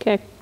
Okay.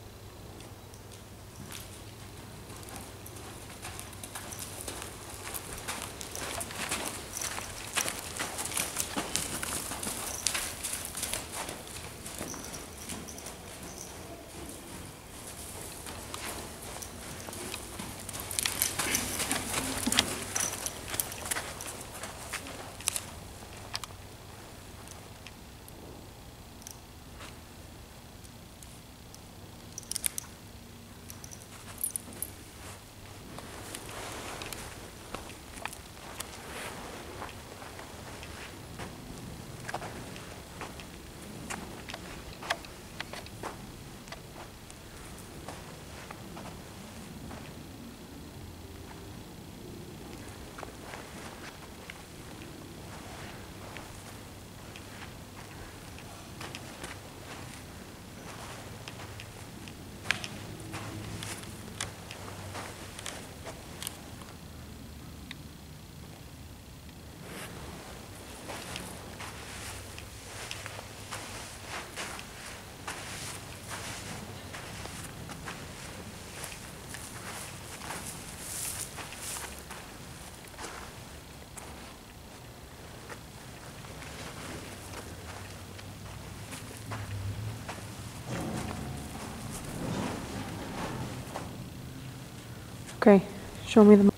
Okay, show me the